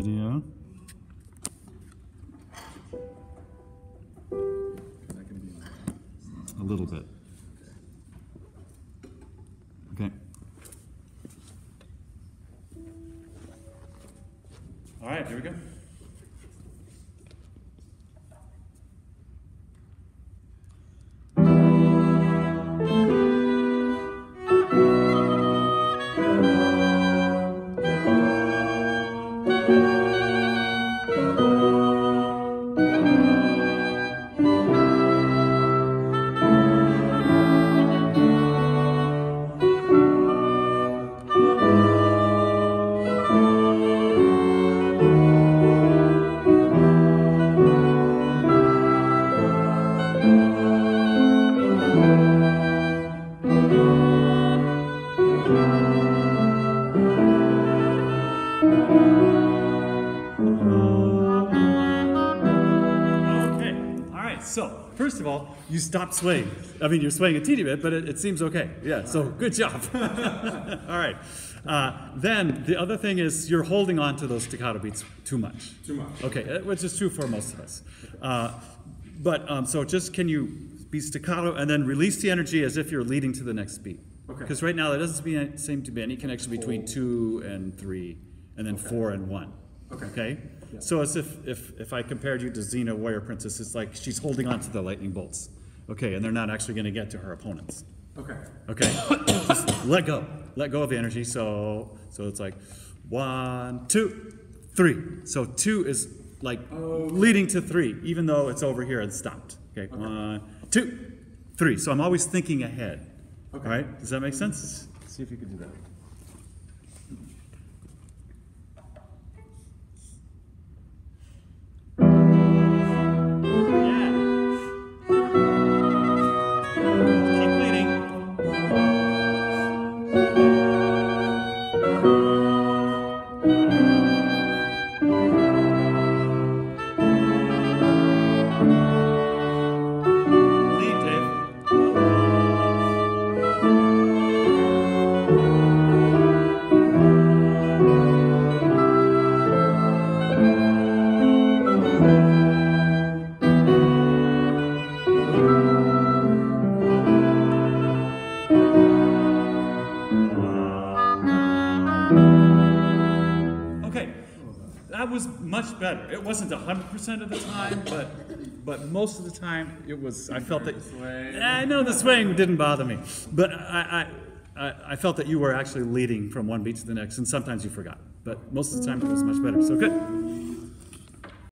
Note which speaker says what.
Speaker 1: Video. A little bit. Okay. All right, here we go. So first of all, you stopped swaying. I mean, you're swaying a teeny bit, but it, it seems okay. Yeah. So good job. all right. Uh, then the other thing is you're holding on to those staccato beats too much.
Speaker 2: Too much.
Speaker 1: Okay, uh, which is true for most of us. Uh, but um, so just can you be staccato and then release the energy as if you're leading to the next beat?
Speaker 2: Okay.
Speaker 1: Because right now there doesn't seem to be any connection between two and three, and then four and one.
Speaker 2: Okay.
Speaker 1: Okay. So as if if if I compared you to Xena Warrior Princess, it's like she's holding on to the lightning bolts. Okay, and they're not actually going to get to her opponents.
Speaker 2: Okay.
Speaker 1: Okay, just let go, let go of the energy. So so it's like one, two, three. So two is like leading to three, even though it's over here and stopped. Okay, one, two, three. So I'm always thinking ahead.
Speaker 2: Okay.
Speaker 1: All right, does that make sense? See if you can do that. That was much better. It wasn't hundred percent of the time, but but most of the time it was. I felt that. I know the swaying didn't bother me, but I, I I I felt that you were actually leading from one beat to the next, and sometimes you forgot. But most of the time it was much better. So good.